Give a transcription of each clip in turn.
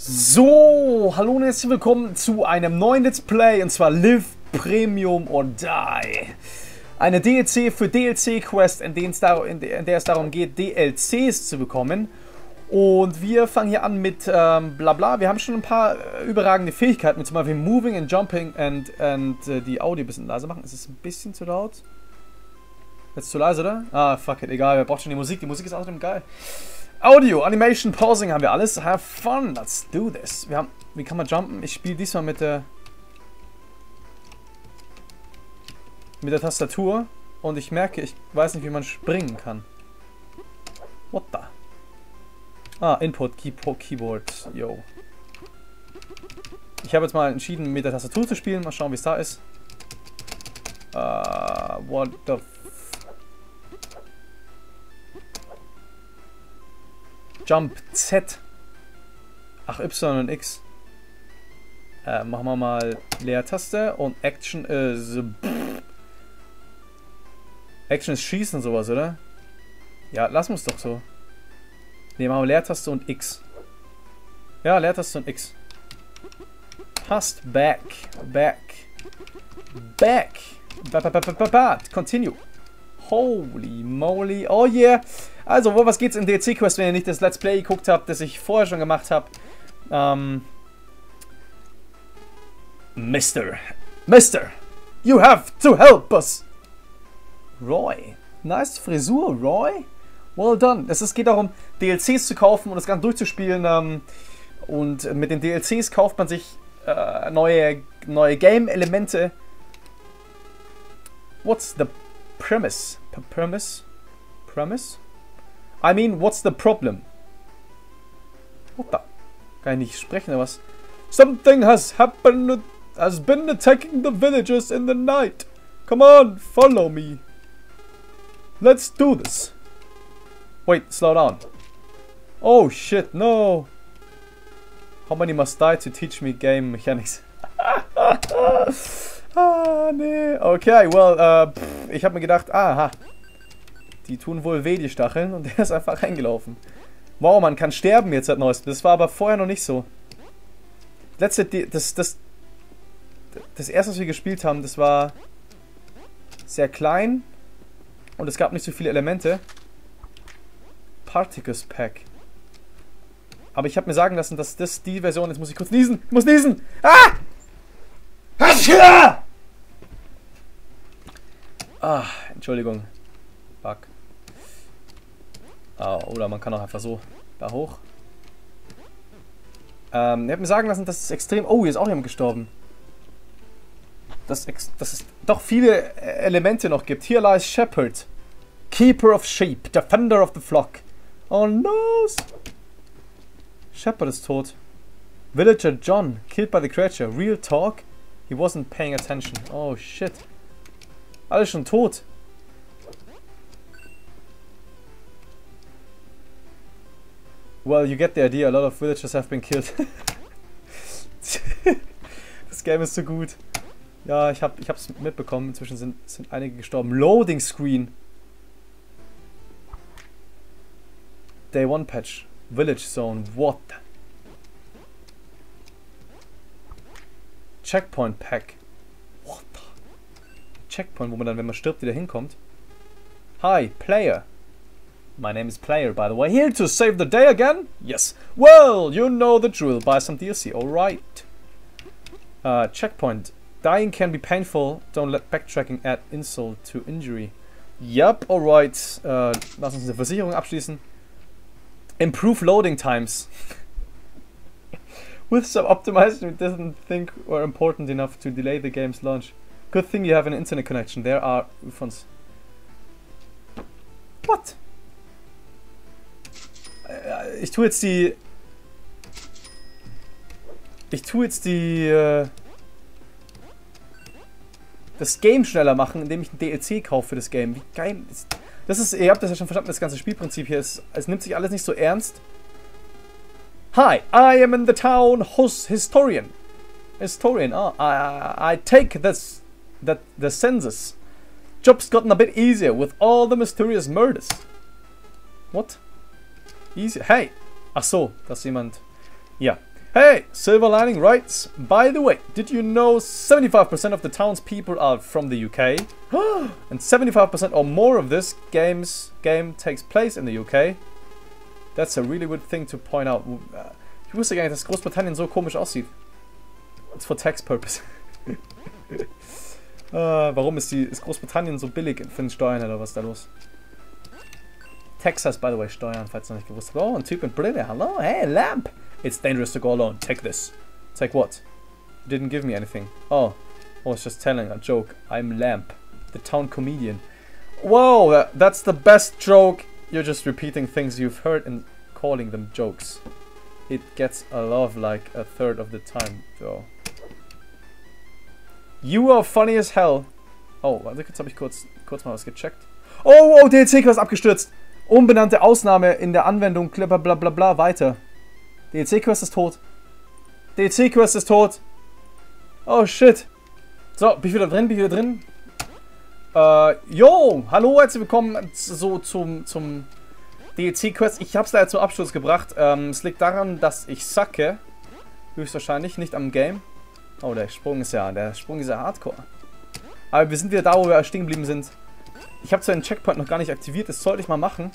So, hallo und herzlich willkommen zu einem neuen Let's Play und zwar Live Premium or Die. Eine DLC für DLC-Quest, in, in, der es darum geht, DLCs zu bekommen. Und wir fangen hier an mit ähm, bla bla. Wir haben schon ein paar äh, überragende Fähigkeiten, zum Beispiel Moving and Jumping und, und äh, die Audio ein bisschen leiser machen. Ist es ein bisschen zu laut? Jetzt zu leise, oder? Ah, fuck it, egal, wir brauchen schon die Musik. Die Musik ist außerdem geil. Audio, Animation, Pausing haben wir alles. Have fun, let's do this. Wir haben, wie kann man jumpen? Ich spiele diesmal mit der mit der Tastatur und ich merke, ich weiß nicht, wie man springen kann. What the? Ah, Input, Keyboard, yo. Ich habe jetzt mal entschieden, mit der Tastatur zu spielen. Mal schauen, wie es da ist. Uh, what the Jump Z. Ach, Y und X. Äh, machen wir mal Leertaste und Action ist... Action ist Schießen sowas, oder? Ja, lassen wir es doch so. Ne, machen wir Leertaste und X. Ja, Leertaste und X. Passt. Back. Back. Back. Ba, ba, ba, ba, ba. Continue. Holy moly. Oh yeah. Also, wo was geht's in DLC Quest, wenn ihr nicht das Let's Play geguckt habt, das ich vorher schon gemacht habe? Ähm. Mister. Mister. You have to help us. Roy. Nice Frisur, Roy. Well done. Es geht darum, DLCs zu kaufen und das Ganze durchzuspielen. Ähm, und mit den DLCs kauft man sich äh, neue, neue Game-Elemente. What's the premise? P premise? Premise? I mean, what's the problem? What the? Kann ich nicht sprechen, oder was? Something has happened, has been attacking the villagers in the night. Come on, follow me. Let's do this. Wait, slow down. Oh shit, no. How many must die to teach me game mechanics? ah, nee. Okay, well, uh, pff, ich habe mir gedacht, aha, die tun wohl weh, die Stacheln. Und der ist einfach reingelaufen. Wow, man kann sterben jetzt seit neuestem. Das war aber vorher noch nicht so. Letzte, das, das, das erste, was wir gespielt haben, das war sehr klein. Und es gab nicht so viele Elemente. Particles Pack. Aber ich habe mir sagen lassen, dass das die Version ist. Muss ich kurz niesen? Ich muss niesen! Ah! Ah, Entschuldigung. Fuck. Ah, oder man kann auch einfach so da hoch. Ähm, ihr habt mir sagen lassen, dass es extrem... Oh, hier ist auch jemand gestorben. Dass, dass es doch viele Elemente noch gibt. Hier lies Shepherd. Keeper of Sheep. Defender of the Flock. Oh no! Shepherd ist tot. Villager John. Killed by the creature. Real talk? He wasn't paying attention. Oh shit. Alles schon tot. Well, you get the idea. A lot of villagers have been killed. das Game ist so gut. Ja, ich habe ich hab's mitbekommen. Inzwischen sind, sind einige gestorben. Loading Screen. Day 1 Patch. Village Zone. What? Checkpoint Pack. Checkpoint, wo man dann, wenn man stirbt, wieder hinkommt. Hi, Player. My name is Player, by the way. Here to save the day again? Yes. Well, you know the drill. Buy some DLC. Alright. Uh, checkpoint. Dying can be painful. Don't let backtracking add insult to injury. Yep, alright. Uh, lass uns eine Versicherung abschließen. Improve loading times. With some optimization we didn't think were important enough to delay the game's launch. Good thing you have an internet connection. There are UFOs. What? Äh, ich tue jetzt die... Ich tue jetzt die... Äh, das Game schneller machen, indem ich ein DLC kaufe für das Game. Wie geil. Das ist, ihr habt das ja schon verstanden, das ganze Spielprinzip hier ist, es nimmt sich alles nicht so ernst. Hi, I am in the town historian. Historian, oh, I, I take this, that the census. Job's gotten a bit easier with all the mysterious murders. What? Easy. Hey! Ach so, dass jemand... Yeah. Hey, Silver Lining writes, by the way, did you know 75% of the townspeople are from the UK? and 75% or more of this game's game takes place in the UK? That's a really good thing to point out. Uh, ich wusste gar nicht, dass Großbritannien so komisch aussieht. It's for tax purpose. uh, warum ist, die, ist Großbritannien so billig für den Steuern oder was ist da los? Texas, by the way, Steuern, falls noch nicht gewusst hast. Oh, ein Typ in Brille. Hello, hey, Lamp. It's dangerous to go alone. Take this. Take what? You didn't give me anything. Oh, I was just telling a joke. I'm Lamp, the town comedian. Whoa, that, that's the best joke. You're just repeating things you've heard and calling them jokes. It gets a love like a third of the time, though. You are funny as hell. Oh, warte, jetzt habe ich kurz, kurz mal was gecheckt. Oh, oh, DLC-Quest abgestürzt. Unbenannte Ausnahme in der Anwendung, bla bla bla bla, weiter. DLC-Quest ist tot. DLC-Quest ist tot. Oh, shit. So, bin ich wieder drin, bin ich wieder drin. Äh, yo, hallo, herzlich willkommen so zum, zum DLC-Quest. Ich hab's jetzt zum Abschluss gebracht. Ähm, es liegt daran, dass ich sacke. Höchstwahrscheinlich, nicht am Game. Oh, der Sprung ist ja, der Sprung ist ja hardcore. Aber wir sind wieder da, wo wir stehen geblieben sind. Ich habe zwar den Checkpoint noch gar nicht aktiviert, das sollte ich mal machen.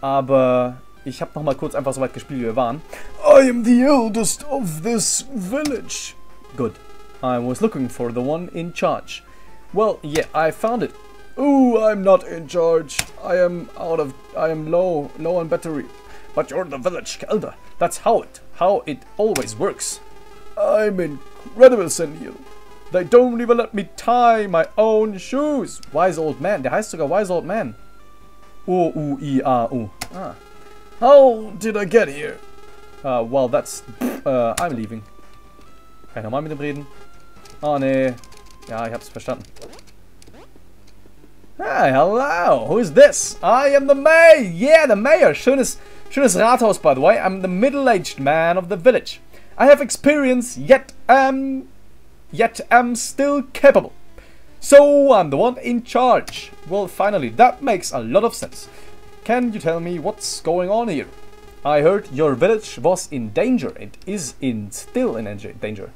Aber ich habe noch mal kurz einfach so weit gespielt, wie wir waren. I am the eldest of this village. Good. I was looking for the one in charge. Well, yeah, I found it. Ooh, I'm not in charge. I am out of... I am low, low on battery. But you're the village elder. That's how it, how it always works. I'm incredible, Senil. They don't even let me tie my own shoes. Wise old man. Der heißt sogar Wise old man. O-U-I-A-U. Ah. How did I get here? Uh, well, that's... Uh, I'm leaving. Kann ich nochmal mit dem reden? Oh, nee. Ja, ich hab's verstanden. Hi, hello. Who is this? I am the mayor. Yeah, the mayor. Schönes, schönes Rathaus, by the way. I'm the middle-aged man of the village. I have experience, yet am yet am still capable. So I'm the one in charge. Well, finally, that makes a lot of sense. Can you tell me what's going on here? I heard your village was in danger and is in still in danger.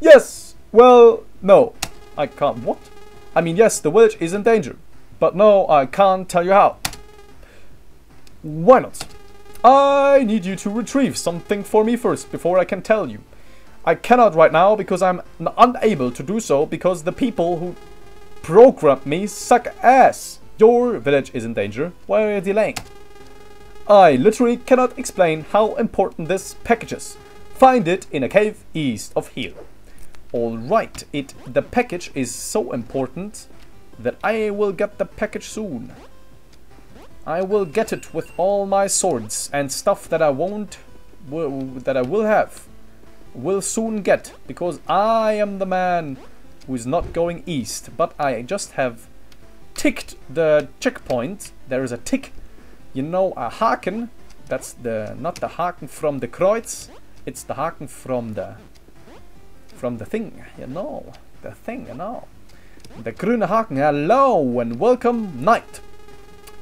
Yes, well, no. I can't, what? I mean, yes, the village is in danger. But no, I can't tell you how. Why not? I need you to retrieve something for me first before I can tell you. I cannot right now because I'm unable to do so because the people who programmed me suck ass. Your village is in danger. Why are you delaying? I literally cannot explain how important this package is. Find it in a cave east of here. Alright, it the package is so important that I will get the package soon. I will get it with all my swords and stuff that I won't that I will have will soon get because I am the man who is not going east but I just have ticked the checkpoint. There is a tick. You know, a Haken. That's the not the Haken from the Kreuz. It's the Haken from the from the thing. You know, the thing. You know, the grüne Haken. Hello and welcome, knight.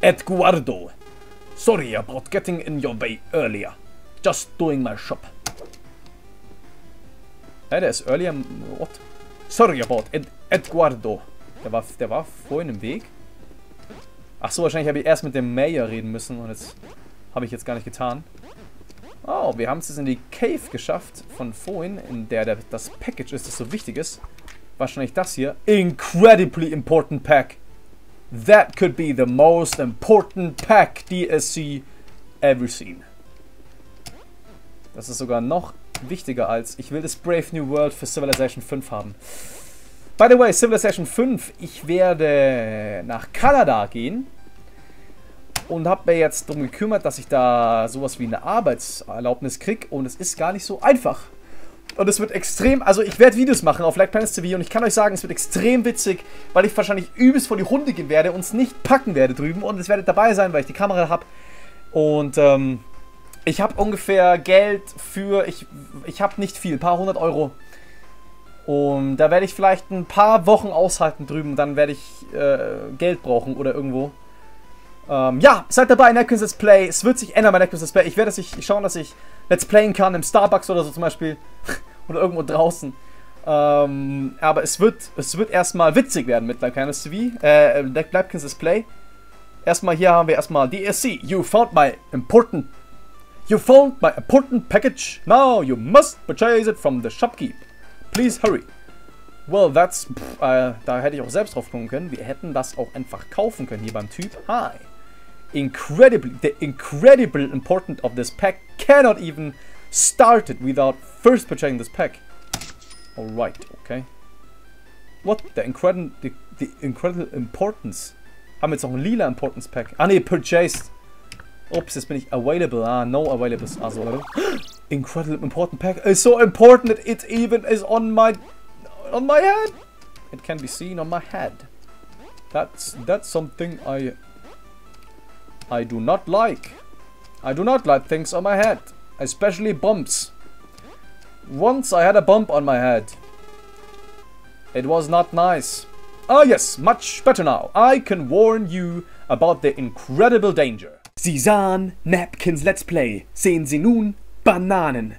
Eduardo. Sorry about getting in your way earlier. Just doing my shop. Hey, der ist earlier. What? Sorry about Ed Eduardo. Der war, der war vorhin im Weg. Ach so, wahrscheinlich habe ich erst mit dem Mayor reden müssen und jetzt habe ich jetzt gar nicht getan. Oh, wir haben es jetzt in die Cave geschafft von vorhin, in der, der das Package ist, das so wichtig ist. Wahrscheinlich das hier. Incredibly important pack. That could be the most important pack DSC ever seen. Das ist sogar noch wichtiger als, ich will das Brave New World für Civilization 5 haben. By the way, Civilization 5, ich werde nach Kanada gehen und habe mir jetzt darum gekümmert, dass ich da sowas wie eine Arbeitserlaubnis kriege und es ist gar nicht so einfach. Und es wird extrem, also ich werde Videos machen auf Like Planets TV und ich kann euch sagen, es wird extrem witzig, weil ich wahrscheinlich übelst vor die Hunde gehen werde und es nicht packen werde drüben und es werde dabei sein, weil ich die Kamera habe. Und ähm, ich habe ungefähr Geld für, ich, ich habe nicht viel, ein paar hundert Euro und da werde ich vielleicht ein paar Wochen aushalten drüben. Dann werde ich äh, Geld brauchen oder irgendwo. Ähm, ja, seid dabei, Let's Play. Es wird sich ändern bei Let's Play. Ich werde sich schauen, dass ich Let's Playen kann im Starbucks oder so zum Beispiel. oder irgendwo draußen. Ähm, aber es wird, es wird erstmal witzig werden mit Napkins TV. Äh, Napkins Let's Play. Erstmal hier haben wir erstmal DSC. You found my important You found my important package. Now you must purchase it from the shopkeep. Please hurry. Well, that's... Pff, äh, da hätte ich auch selbst drauf kommen können. Wir hätten das auch einfach kaufen können hier beim Typ. Hi. Incredibly, the incredible important of this pack cannot even start it without first purchasing this pack. Alright, okay. What? The incredible, the, the incredible importance. Wir jetzt noch ein lila Importance Pack? Ah ne, purchased. Ups, jetzt bin ich available. Ah, no available. Also, oder? Incredible important pack. It's so important that it even is on my on my head. It can be seen on my head. That's that's something I I do not like. I do not like things on my head, especially bumps. Once I had a bump on my head. It was not nice. Ah yes, much better now. I can warn you about the incredible danger. Sie sahen Napkins Let's Play. Sehen Sie nun Bananen.